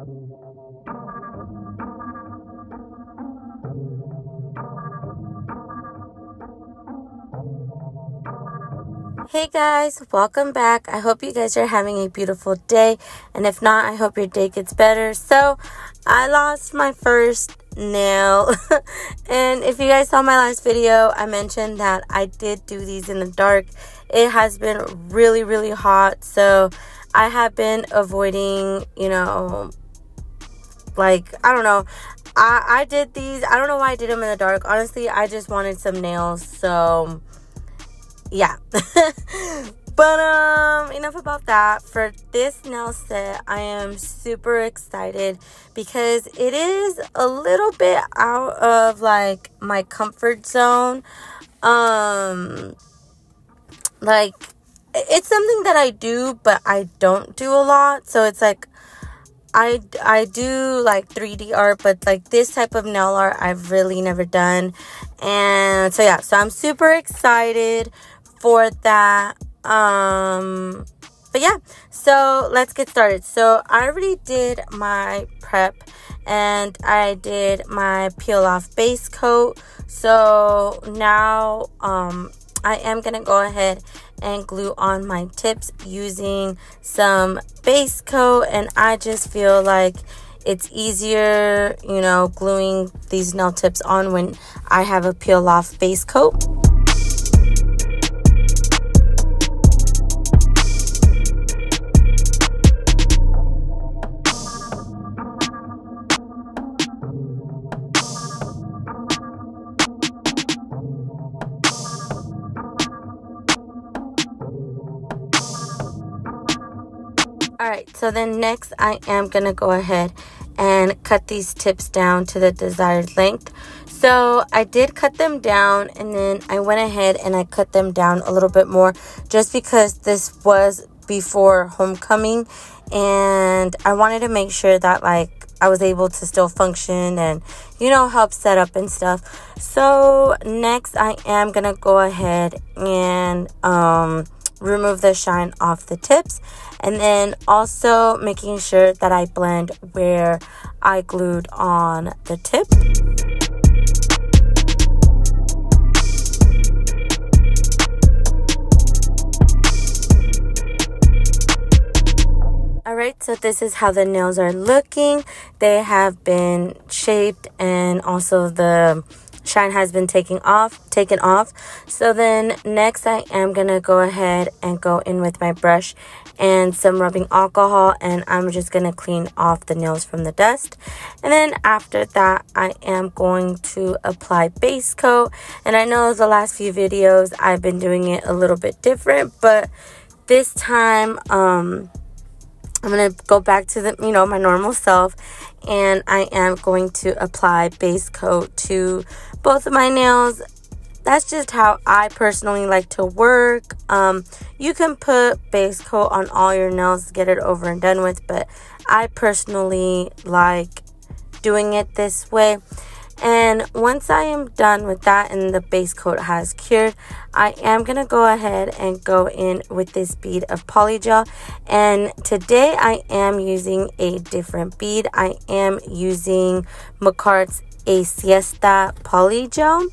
Hey guys, welcome back. I hope you guys are having a beautiful day. And if not, I hope your day gets better. So, I lost my first nail. and if you guys saw my last video, I mentioned that I did do these in the dark. It has been really, really hot. So, I have been avoiding, you know, like, I don't know. I, I did these. I don't know why I did them in the dark. Honestly, I just wanted some nails. So, yeah. but um enough about that. For this nail set, I am super excited because it is a little bit out of like my comfort zone. Um like it's something that I do, but I don't do a lot. So it's like I I do like 3D art, but like this type of nail art I've really never done. And so yeah, so I'm super excited for that. Um, but yeah, so let's get started. So I already did my prep and I did my peel off base coat. So now um, I am going to go ahead and glue on my tips using some base coat and I just feel like it's easier, you know, gluing these nail tips on when I have a peel off base coat. Alright, so then next I am to go ahead and cut these tips down to the desired length. So I did cut them down and then I went ahead and I cut them down a little bit more just because this was before homecoming and I wanted to make sure that like I was able to still function and you know help set up and stuff. So next I am to go ahead and um remove the shine off the tips and then also making sure that I blend where I glued on the tip. Alright, so this is how the nails are looking. They have been shaped and also the shine has been taking off taken off. So then next i am gonna go ahead and go in with my brush and some rubbing alcohol and i'm just gonna clean off the nails from the dust. And then after that i am going to apply base coat. And i know the last few videos i've been doing it a little bit different but this time um I'm to go back to the, you know, my normal self and I am going to apply base coat to both of my nails. That's just how I personally like to work. Um, you can put base coat on all your nails, get it over and done with, but I personally like doing it this way. And once I am done with that and the base coat has cured, I am going to go ahead and go in with this bead of polygel. And today I am using a different bead. I am using Makartt's a siesta polygel.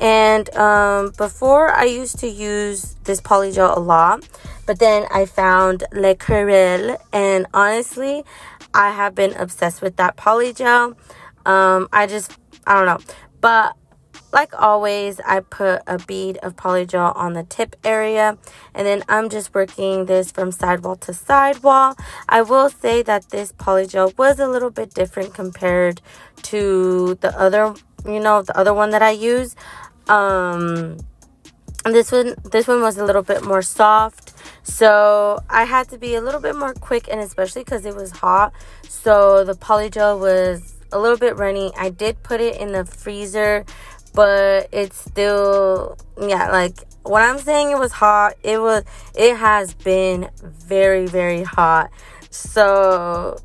And um, before i used to use this polygel a lot but then i found le Querelle, and honestly i have been obsessed with that polygel. Um, i just i don't know. But like always, I put a bead of polygel on the tip area and then I'm just working this from sidewall to sidewall. I will say that this polygel was a little bit different compared to the other, you know, the other one that I use. Um, this one, this one was a little bit more soft. So I had to be a little bit more quick and especially because it was hot. So the polygel was a little bit runny. I did put it in the freezer but it's still yeah like when i'm saying it was hot it was it has been very very hot so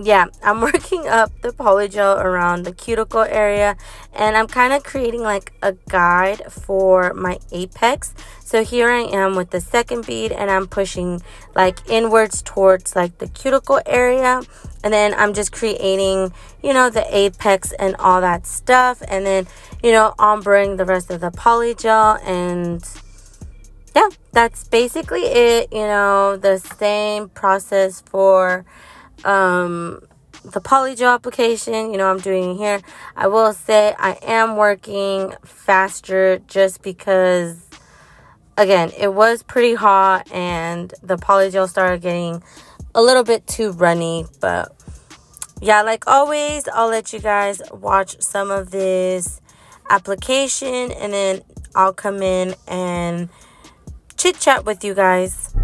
yeah, I'm working up the polygel around the cuticle area and I'm kind of creating like a guide for my apex. So here I am with the second bead and I'm pushing like inwards towards like the cuticle area and then I'm just creating, you know, the apex and all that stuff and then, you know, ombreing the rest of the polygel and yeah, that's basically it, you know, the same process for um, the polygel application, you know, I'm doing here. I will say I am working faster just because, again, it was pretty hot and the polygel started getting a little bit too runny. But yeah, like always, I'll let you guys watch some of this application and then I'll come in and chit chat with you guys.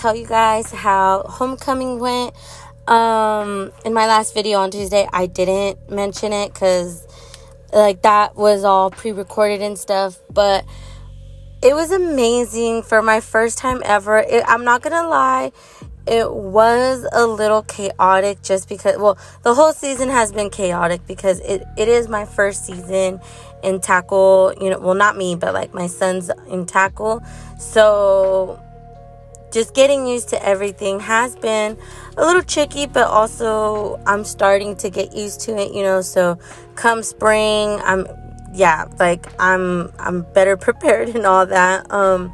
Tell you guys how homecoming went. Um, in my last video on Tuesday, I didn't mention it because, like, that was all pre recorded and stuff. But it was amazing for my first time ever. It, I'm not gonna lie, it was a little chaotic just because well the whole season has been chaotic because it, it is my first season in tackle you know well not me but like my son's in tackle so just getting used to everything has been a little tricky but also i'm starting to get used to it you know so come spring i'm yeah like i'm i'm better prepared and all that um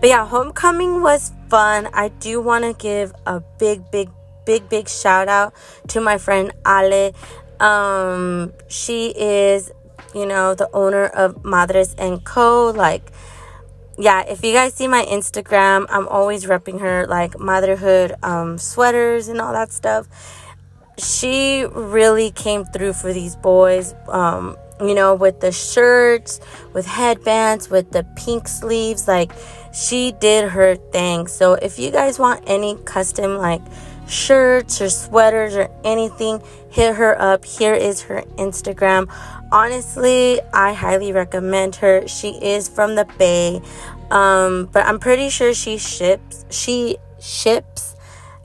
but yeah homecoming was fun. I do want to give a big, big, big, big shout out to my friend Ale. Um, she is, you know, the owner of Madres and Co. Like, yeah, if you guys see my Instagram, I'm always repping her like motherhood um, sweaters and all that stuff. She really came through for these boys. Um, you know, with the shirts, with headbands, with the pink sleeves. Like, she did her thing. So, if you guys want any custom, like, shirts or sweaters or anything, hit her up. Here is her Instagram. Honestly, I highly recommend her. She is from the Bay. Um, but I'm pretty sure she ships she ships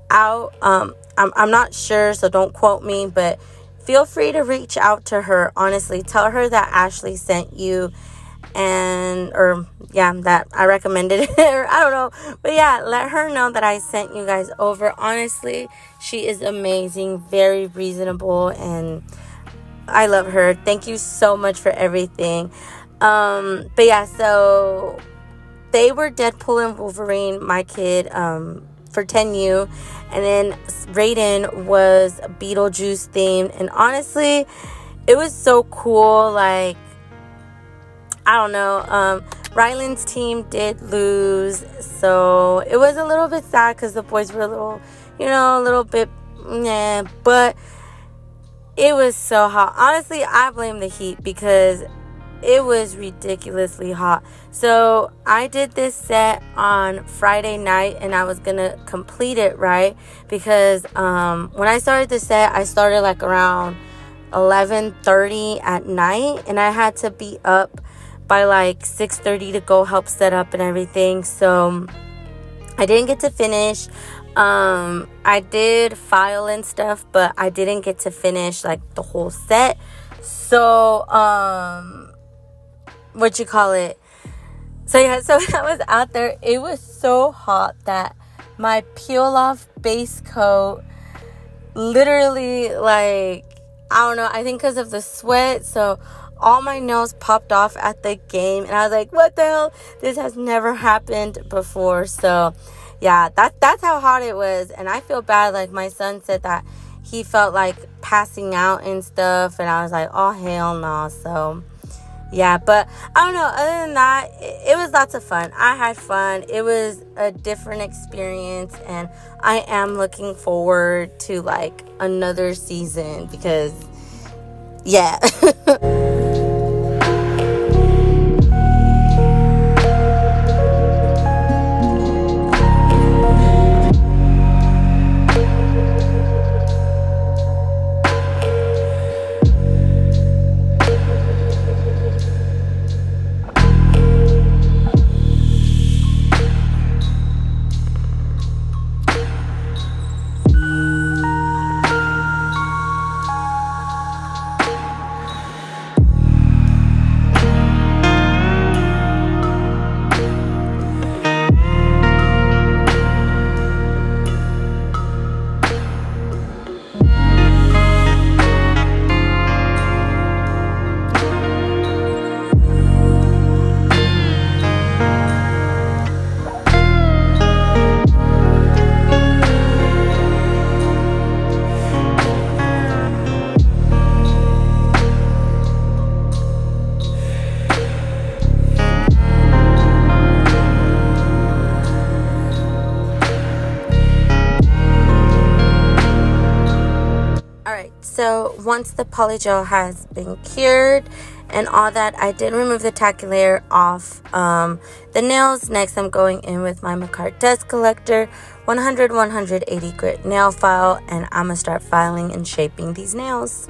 out. Um, I'm I'm not sure, so don't quote me, but feel free to reach out to her. Honestly, tell her that Ashley sent you and or yeah that i recommended or i don't know but yeah let her know that i sent you guys over honestly she is amazing very reasonable and i love her thank you so much for everything um but yeah so they were deadpool and wolverine my kid um for 10U. And then Raiden was Beetlejuice themed. And honestly, it was so cool. Like, I don't know. Um, Ryland's team did lose. So it was a little bit sad because the boys were a little, you know, a little bit, yeah. But it was so hot. Honestly, I blame the heat because it was ridiculously hot. So I did this set on Friday night and I was gonna complete it right because um, when I started the set, I started like around 11:30 at night and I had to be up by like 6:30 to go help set up and everything. So I didn't get to finish. Um, I did file and stuff, but I didn't get to finish like the whole set. So, um, what you call it? So yeah, so I was out there, it was so hot that my peel off base coat literally like I don't know, I think because of the sweat, so all my nails popped off at the game and I was like, what the hell? This has never happened before. So yeah, that that's how hot it was. And I feel bad. Like my son said that he felt like passing out and stuff, and I was like, oh hell no. So yeah, but I don't know. Other than that, it, it was lots of fun. I had fun. It was a different experience, and I am looking forward to like another season because yeah. once the polygel has been cured and all that, I did remove the tacky layer off um, the nails. Next, I'm going in with my Makartt Dust Collector 100 180 grit nail file and I'm gonna start filing and shaping these nails.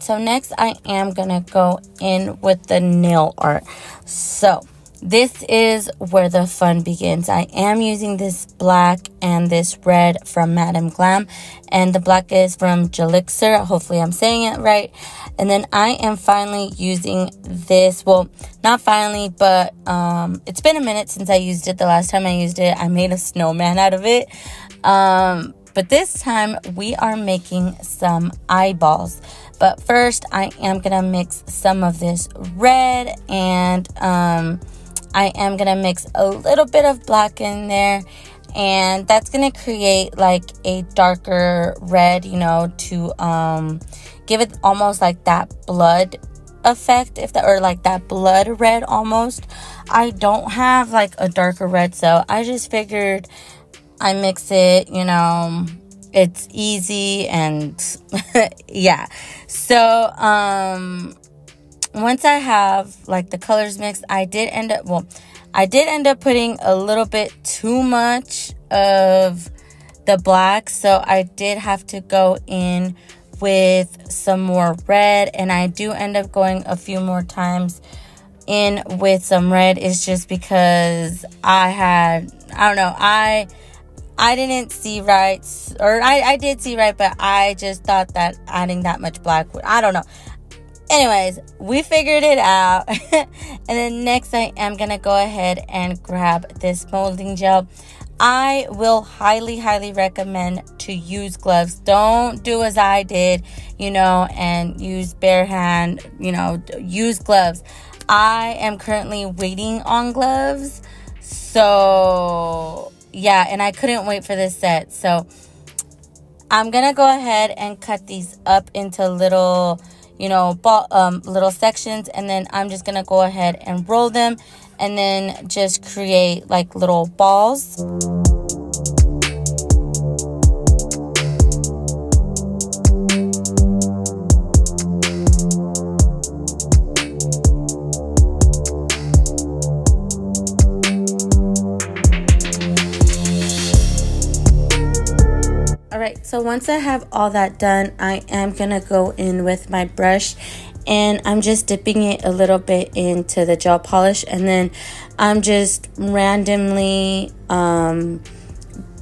So next I am gonna go in with the nail art. So this is where the fun begins. I am using this black and this red from Madam Glam, and the black is from Gelixir. Hopefully, I'm saying it right. And then I am finally using this. Well, not finally, but um, it's been a minute since I used it. The last time I used it, I made a snowman out of it. Um, but this time we are making some eyeballs. But first, I am gonna mix some of this red and um, I am going to mix a little bit of black in there and that's going to create like a darker red, you know, to um give it almost like that blood effect if that or like that blood red almost. I don't have like a darker red, so I just figured I mix it, you know, it's easy and yeah. So, um once I have like the colors mixed, I did end up, well, I did end up putting a little bit too much of the black. So I did have to go in with some more red. And I do end up going a few more times in with some red. It's just because I had, I don't know, I. I didn't see right, or I, I did see right, but I just thought that adding that much black would, I don't know. Anyways, we figured it out. and then next I am going to go ahead and grab this molding gel. I will highly, highly recommend to use gloves. Don't do as I did, you know, and use bare hand, you know, use gloves. I am currently waiting on gloves. So, yeah, and I couldn't wait for this set. So, I'm going to go ahead and cut these up into little you know, ball, um, little sections. And then I'm just going to go ahead and roll them and then just create like little balls. Right, so once I have all that done, I am gonna go in with my brush and I'm just dipping it a little bit into the gel polish and then I'm just randomly um,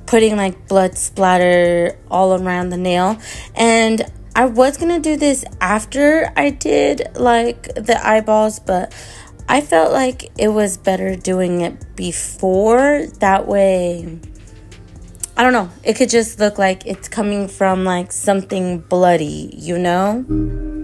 putting like blood splatter all around the nail. And I was gonna do this after I did like the eyeballs but I felt like it was better doing it before. That way I don't know. It could just look like it's coming from like something bloody, you know?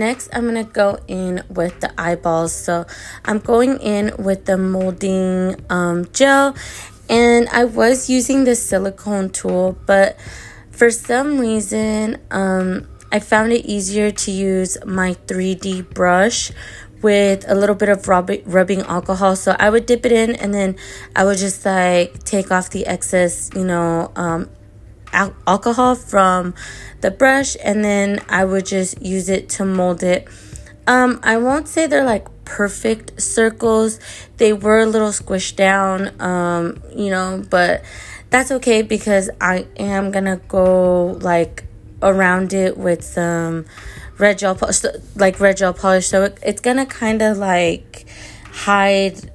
Next I'm going to go in with the eyeballs. So I'm going in with the molding um, gel and I was using the silicone tool, but for some reason um, I found it easier to use my 3D brush with a little bit of rubbing, rubbing alcohol. So I would dip it in and then I would just like take off the excess, you know, um, al- alcohol from the brush and then I would just use it to mold it. Um, I won't say they're like perfect circles. They were a little squished down, um, you know, but that's okay because I am gonna go like around it with some red gel polish, like red gel polish. So it, it's gonna kind of like hide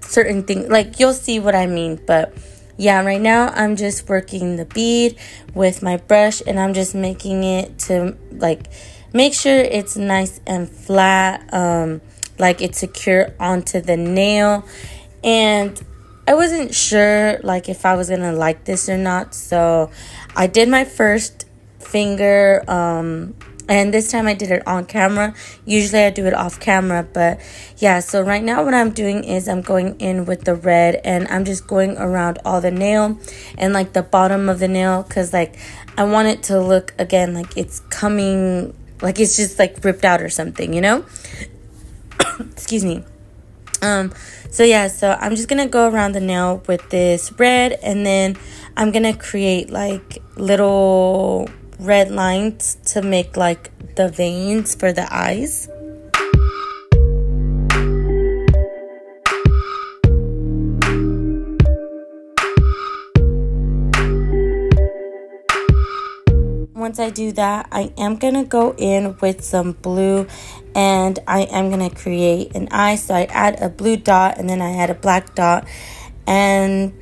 certain things. Like you'll see what I mean, but yeah, right now I'm just working the bead with my brush and I'm just making it to like make sure it's nice and flat, um, like it's secure onto the nail. And I wasn't sure like if I was gonna like this or not, so I did my first finger um and this time I did it on camera. Usually I do it off camera, but yeah, so right now what I'm doing is I'm going in with the red and I'm just going around all the nail and like the bottom of the nail cuz like I want it to look again like it's coming like it's just like ripped out or something, you know? Excuse me. Um so yeah, so I'm just going to go around the nail with this red and then I'm going to create like little red lines to make like the veins for the eyes. Once I do that, I am going to go in with some blue and I am going to create an eye. So I add a blue dot and then I add a black dot and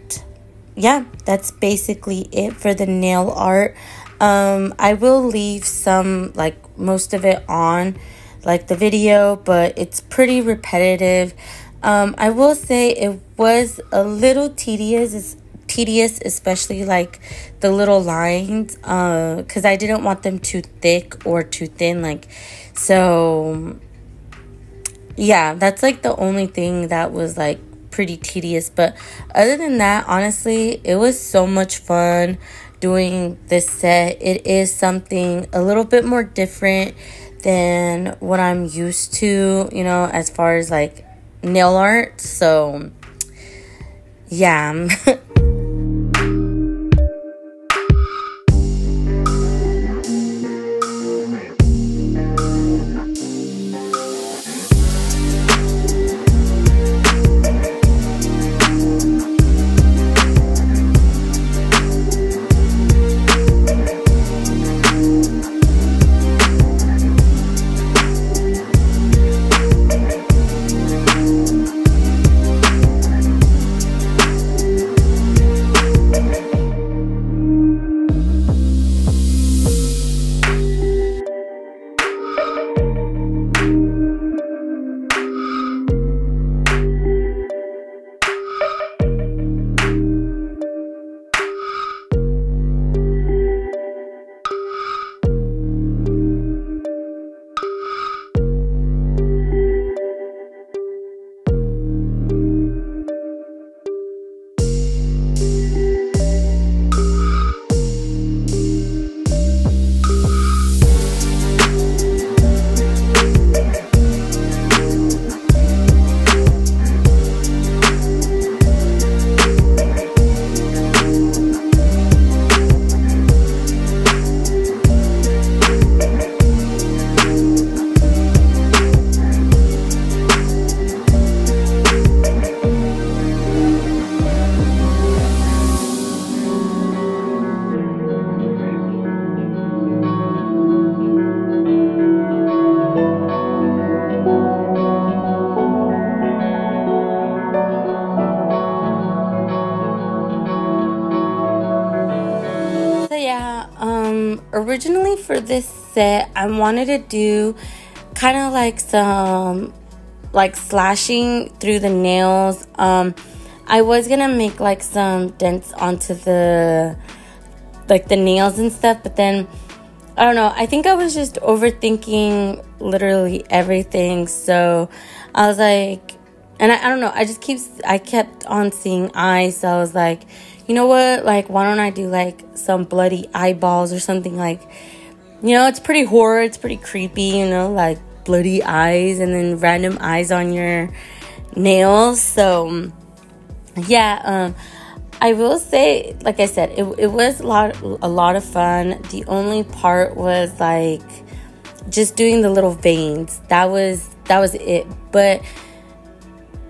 yeah, that's basically it for the nail art. Um, I will leave some, like most of it on, like the video, but it's pretty repetitive. Um, I will say it was a little tedious. It's tedious, especially like the little lines, because uh, I didn't want them too thick or too thin. Like, so yeah, that's like the only thing that was like pretty tedious. But other than that, honestly, it was so much fun doing this set. It is something a little bit more different than what I'm used to, you know, as far as like nail art. So, yeah. for this set, I wanted to do kind of like some like slashing through the nails. Um, I was gonna make like some dents onto the like the nails and stuff, but then I don't know. I think I was just overthinking literally everything. So I was like, and I, I don't know. I just keep I kept on seeing eyes. So I was like, you know what? Like, why don't I do like some bloody eyeballs or something like, you know, it's pretty horror, it's pretty creepy, you know, like bloody eyes and then random eyes on your nails. So, yeah, um, I will say, like I said, it, it was a lot a lot of fun. The only part was like just doing the little veins. That was that was it. But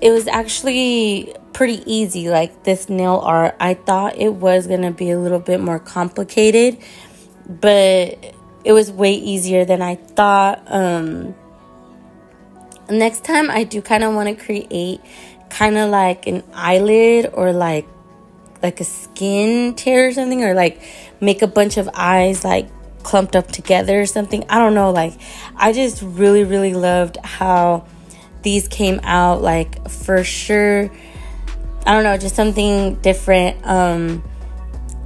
it was actually pretty easy. Like this nail art, I thought it was gonna be a little bit more complicated, but it was way easier than I thought. Um, next time, I do kind of want to create kind of like an eyelid or like like a skin tear or something, or like make a bunch of eyes like clumped up together or something. I don't know. Like, I just really, really loved how these came out. Like, for sure, I don't know, just something different. Um,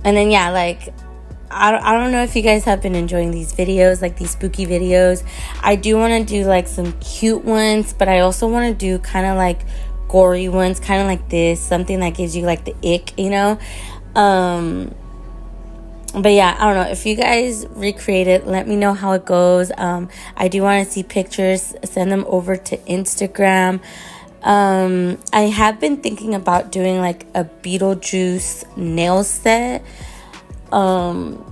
and then, yeah, like, I don't, I don't know if you guys have been enjoying these videos, like these spooky videos. I do want to do like some cute ones, but I also want to do kind of like gory ones, kind of like this, something that gives you like the ick, you know? Um, but yeah, I don't know. If you guys recreate it, let me know how it goes. Um, I do want to see pictures. Send them over to Instagram. Um, I have been thinking about doing like a Beetlejuice nail set. Um,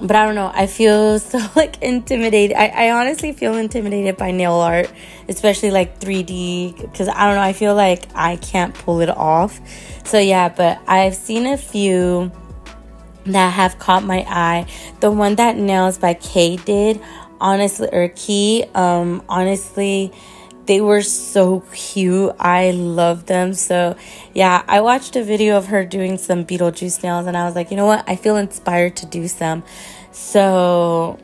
but I don't know. I feel so like intimidated. I, I honestly feel intimidated by nail art, especially like 3D, because I don't know. I feel like I can't pull it off. So yeah, but I've seen a few that have caught my eye. The one that Nails by Kay did, honestly, or Key, um, honestly, they were so cute. I love them. So, yeah, I watched a video of her doing some Beetlejuice nails, and I was like, you know what? I feel inspired to do some. So,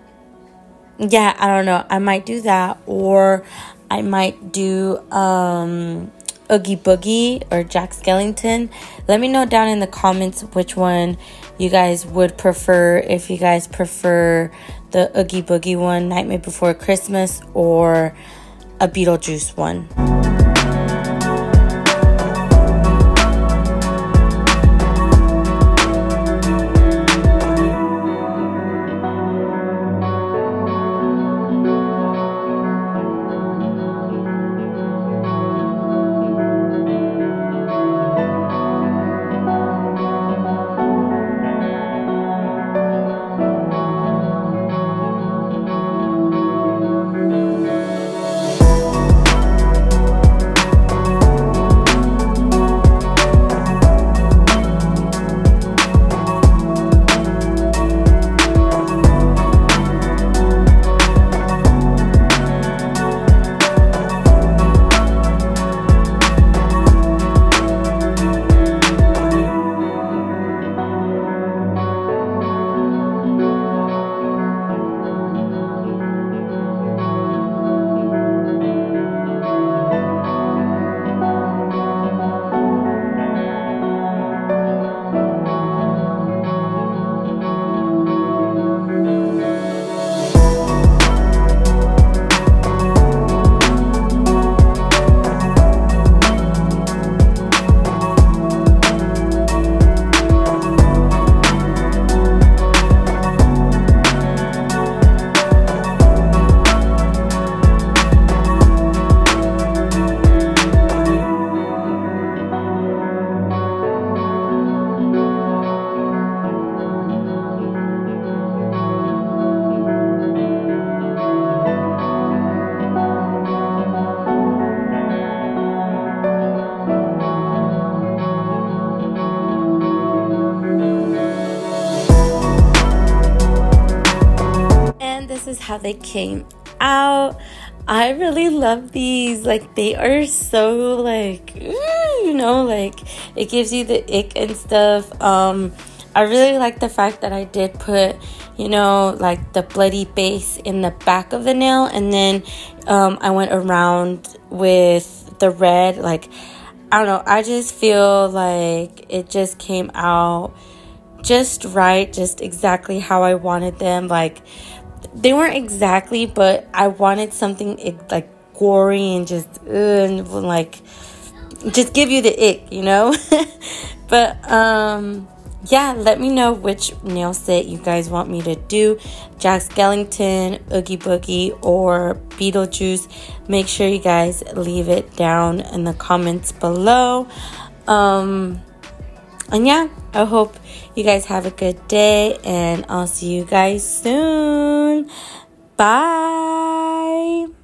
yeah, I don't know. I might do that, or I might do um Oogie Boogie or Jack Skellington. Let me know down in the comments which one you guys would prefer. If you guys prefer the Oogie Boogie one, Nightmare Before Christmas, or a Beetlejuice one. They came out. I really love these. Like they are so like you know, like it gives you the ick and stuff. Um I really like the fact that I did put, you know, like the bloody base in the back of the nail and then um I went around with the red like I don't know, I just feel like it just came out just right, just exactly how I wanted them. Like they weren't exactly, but I wanted something like gory and just like just give you the ick, you know. but um, yeah, let me know which nail set you guys want me to do. Jack Skellington, Oogie Boogie, or Beetlejuice. Make sure you guys leave it down in the comments below. Um, and yeah, I hope you guys have a good day and I'll see you guys soon. Bye.